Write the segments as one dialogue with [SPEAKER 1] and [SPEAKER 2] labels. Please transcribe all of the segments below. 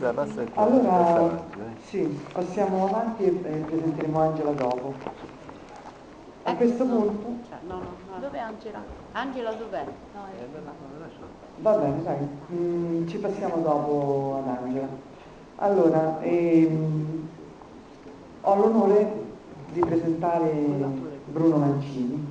[SPEAKER 1] passa, passa qua, passa
[SPEAKER 2] Allora,
[SPEAKER 1] avanti,
[SPEAKER 2] sì, passiamo avanti e presenteremo Angela dopo. A questo
[SPEAKER 3] no,
[SPEAKER 2] punto,
[SPEAKER 3] cioè, no, no, no.
[SPEAKER 4] Dov'è Angela?
[SPEAKER 3] Angela dov'è?
[SPEAKER 4] No,
[SPEAKER 1] Eh,
[SPEAKER 4] è-
[SPEAKER 2] va bene, dai, mm, ci passiamo dopo ad Angela. Allora, ehm, ho l'onore di presentare Bruno Mancini,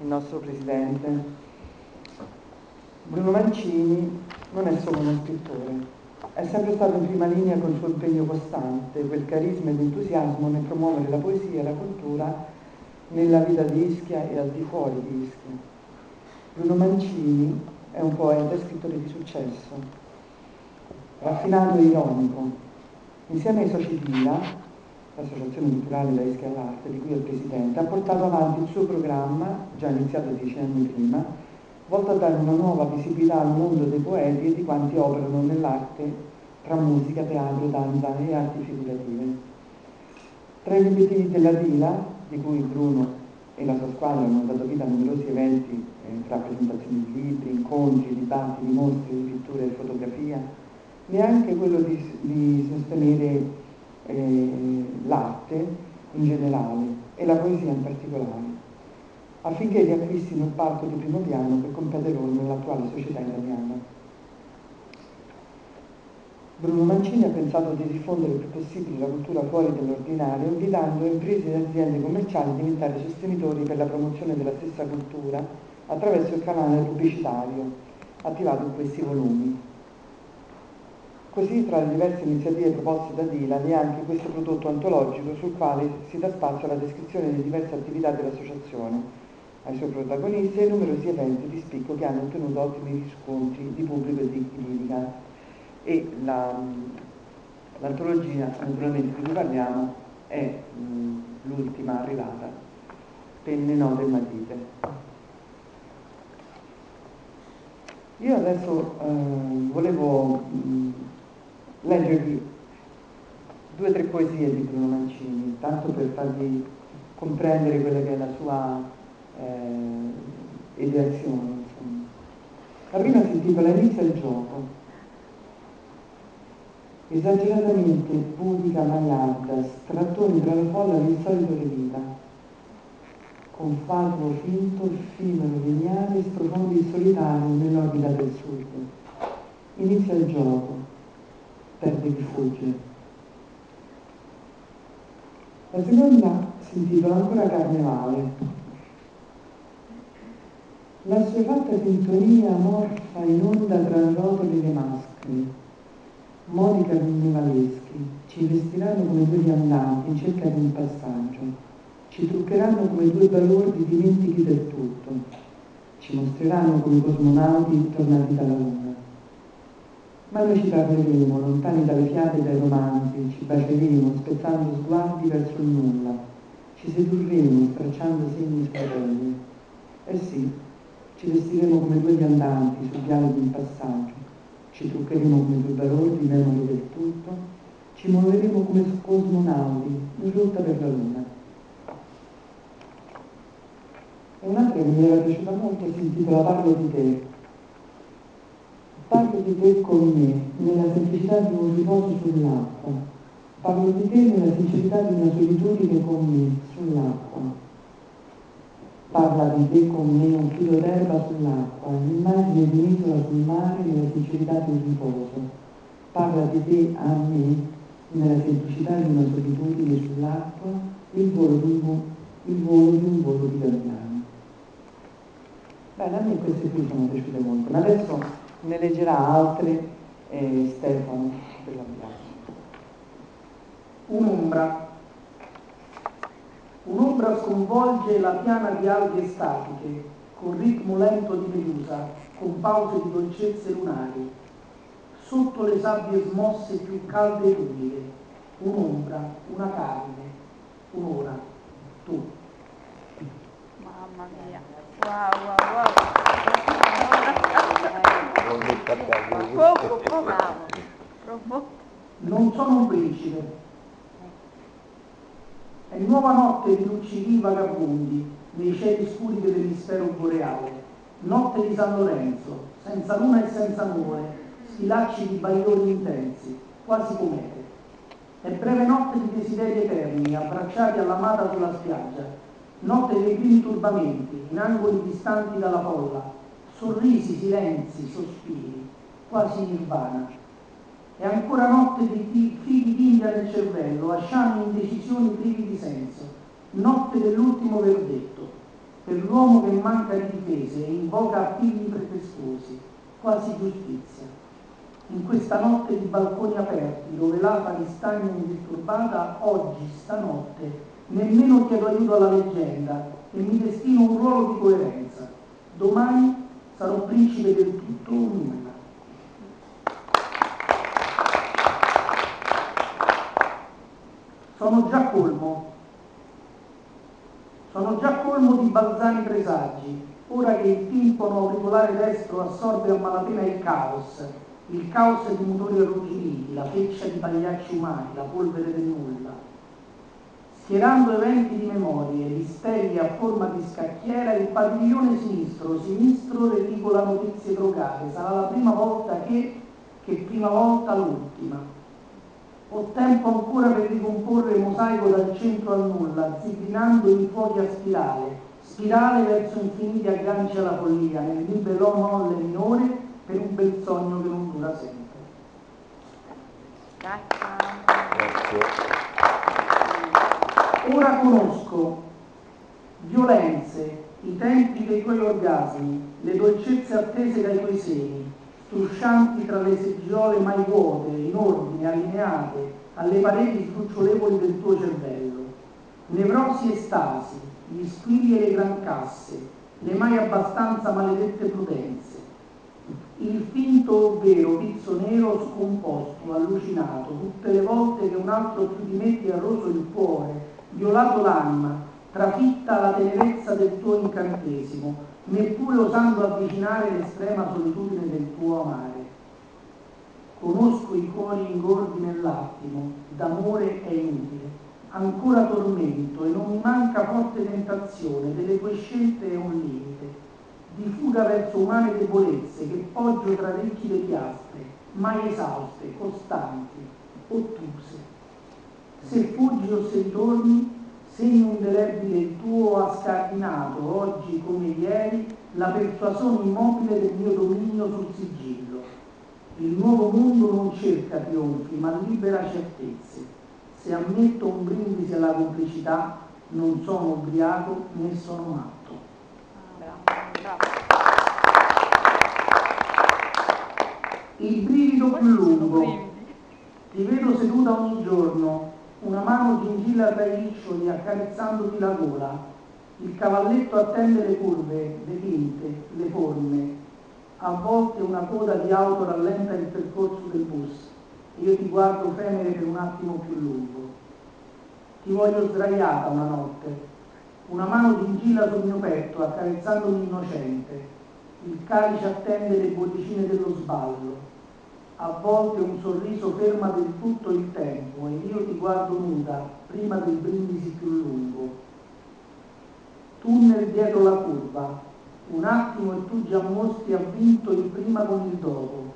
[SPEAKER 2] il nostro presidente. Bruno Mancini non è solo uno scrittore, è sempre stato in prima linea con il suo impegno costante, quel carisma ed entusiasmo nel promuovere la poesia e la cultura nella vita di Ischia e al di fuori di Ischia. Bruno Mancini è un poeta e scrittore di successo, raffinato e ironico. Insieme ai soci DILA, l'Associazione Culturale da Ischia all'Arte, di cui è presidente, ha portato avanti il suo programma, già iniziato dieci anni prima, volto a dare una nuova visibilità al mondo dei poeti e di quanti operano nell'arte tra musica, teatro, danza e arti figurative. Tra gli obiettivi della DILA, di cui Bruno e la sua squadra hanno dato vita a numerosi eventi eh, tra presentazioni di libri, incontri, dibattiti, mostre di pittura e fotografia, vi è anche quello di, di sostenere eh, l'arte in generale e la poesia in particolare, affinché riacquistino il palco di primo piano che compete loro nell'attuale società italiana. Bruno Mancini ha pensato di diffondere il più possibile la cultura fuori dall'ordinario, invitando imprese e aziende commerciali a diventare sostenitori per la promozione della stessa cultura attraverso il canale pubblicitario attivato in questi volumi. Così tra le diverse iniziative proposte da Dila vi è anche questo prodotto antologico sul quale si dà spazio alla descrizione delle diverse attività dell'associazione, ai suoi protagonisti e numerosi eventi di spicco che hanno ottenuto ottimi riscontri di pubblico e di critica e la, l'antologia naturalmente di cui parliamo è mh, l'ultima arrivata, Penne, Note e Matite. Io adesso eh, volevo mh, leggervi due o tre poesie di Bruno Mancini, tanto per farvi comprendere quella che è la sua eh, ideazione. Insomma. La prima si intitola Inizia il gioco esageratamente pudica maiarda, strattoni tra la folla l'insolito revita, con fatuo finto, effimero, lineare, sprofondi il solitario nell'orbita del sud. Inizia il gioco, perde chi fugge. La seconda si intitola ancora Carnevale. La fatta sintonia morfa in onda tra rotoli le maschere. Modi carnevaleschi, ci vestiranno come due viandanti in cerca di un passaggio, ci truccheranno come due balordi dimentichi del tutto, ci mostreranno come cosmonauti tornati dalla luna. Ma noi ci parleremo, lontani dalle fiate e dai romanzi, ci baceremo, spezzando sguardi verso il nulla, ci sedurremo, stracciando segni scorrelli. Eh sì, ci vestiremo come due viandanti sul viale di un passaggio, ci truccheremo come due baroni, memori del tutto, ci muoveremo come cosmonauti in rotta per la Luna. E un'altra che mi era piaciuta molto si intitola Parlo di te. Parlo di te con me, nella semplicità di un riposo sull'acqua. Parlo di te nella sincerità di una solitudine con me, sull'acqua. Parla di te con me un filo d'erba sull'acqua, un'immagine di un'isola sul mare nella di un riposo. Parla di te a me nella semplicità di una solitudine sull'acqua, il volo di un, il volo, di un volo di gagliano. Bene, a me queste qui sono piaciute molto, ma adesso ne leggerà altre eh, Stefano la piazza.
[SPEAKER 5] Un'ombra. Un'ombra sconvolge la piana di alghe statiche, con ritmo lento di medusa, con pause di dolcezze lunari. Sotto le sabbie smosse più calde ed umide, un'ombra, una carne, un'ora, tu.
[SPEAKER 4] Mamma mia. Wow, wow, wow. Poco, poco.
[SPEAKER 5] Non sono un principe. È nuova notte di luccichi vagabondi nei cieli scuri dell'emisfero boreale. notte di San Lorenzo, senza luna e senza nuvole, sfilacci di bagliori intensi, quasi comete. È breve notte di desideri eterni, abbracciati all'amata sulla spiaggia, notte dei primi turbamenti, in angoli distanti dalla folla, sorrisi, silenzi, sospiri, quasi nirvana. È ancora notte di figli d'India nel cervello, asciani indecisioni privi di senso, notte dell'ultimo verdetto, per l'uomo che manca di difese e invoca appigli pretestuosi, quasi giustizia. In questa notte di balconi aperti, dove l'afa di stagno indisturbata, oggi, stanotte, nemmeno chiedo aiuto alla leggenda e mi destino un ruolo di coerenza. Domani sarò principe del tutto o nulla. Sono già colmo, sono già colmo di balzani presagi, ora che il timpano auricolare destro assorbe a malapena il caos, il caos di motori arrugginiti, la feccia di pagliacci umani, la polvere del nulla schierando eventi di memorie, di stelle a forma di scacchiera, il padiglione sinistro, sinistro redicola notizie drogate. Sarà la prima volta che, che prima volta l'ultima. Ho tempo ancora per ricomporre il mosaico dal centro al nulla, zibbinando i fuochi a spirale, spirale verso infiniti agganci alla follia, nel libero molle minore per un bel sogno che non dura sempre.
[SPEAKER 1] Grazie.
[SPEAKER 5] Ora conosco violenze, i tempi dei tuoi orgasmi, le dolcezze attese dai tuoi seni, struscianti tra le seggiole mai vuote, in ordine, allineate, alle pareti sdrucciolevoli del tuo cervello. Nevrosi e stasi, gli squilli e le gran casse, le mai abbastanza maledette prudenze. Il finto ovvero pizzo nero scomposto, allucinato, tutte le volte che un altro più di me ti ha roso il cuore, violato l'anima, trafitta la tenerezza del tuo incantesimo, neppure osando avvicinare l'estrema solitudine del tuo amare. Conosco i cuori ingordi nell'attimo, d'amore è inutile, ancora tormento e non mi manca forte tentazione, delle tue scelte è un limite, di fuga verso umane debolezze che poggio tra ricchide piastre, mai esauste, costanti, ottuse se fuggi o se ritorni, segno indelebile il tuo ha scardinato, oggi come ieri, la persuasione immobile del mio dominio sul sigillo. Il nuovo mondo non cerca trionfi, ma libera certezze. Se ammetto un brindisi alla complicità, non sono ubriaco né sono matto.
[SPEAKER 3] Bravo, bravo.
[SPEAKER 5] Il brivido più lungo. Ti vedo seduta ogni giorno, una mano gingilla tra i riccioli accarezzandoti la gola. Il cavalletto attende le curve, le tinte, le forme. A volte una coda di auto rallenta il percorso del bus. Io ti guardo fremere per un attimo più lungo. Ti voglio sdraiata una notte. Una mano gingilla sul mio petto, accarezzandomi innocente. Il calice attende le bollicine dello sballo a volte un sorriso ferma del tutto il tempo ed io ti guardo nuda prima del brindisi più lungo. Tunnel dietro la curva, un attimo e tu già mostri avvinto il prima con il dopo.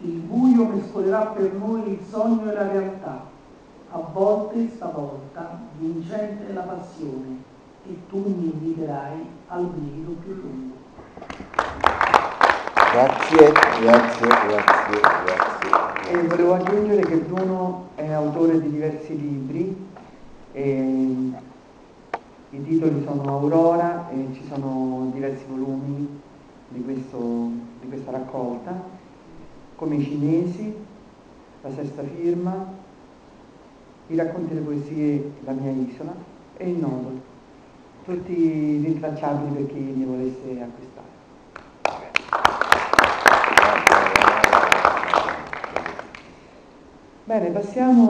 [SPEAKER 5] Il buio mescolerà per noi il sogno e la realtà. A volte, stavolta, vincente è la passione e tu mi inviterai al brivido più lungo.
[SPEAKER 1] Grazie, grazie, grazie, grazie.
[SPEAKER 2] E volevo aggiungere che Bruno è autore di diversi libri, i titoli sono Aurora e ci sono diversi volumi di, questo, di questa raccolta, come i cinesi, la sesta firma, i racconti delle poesie La mia isola e il nodo, tutti rintracciabili per chi ne volesse acquistare. Bene, passiamo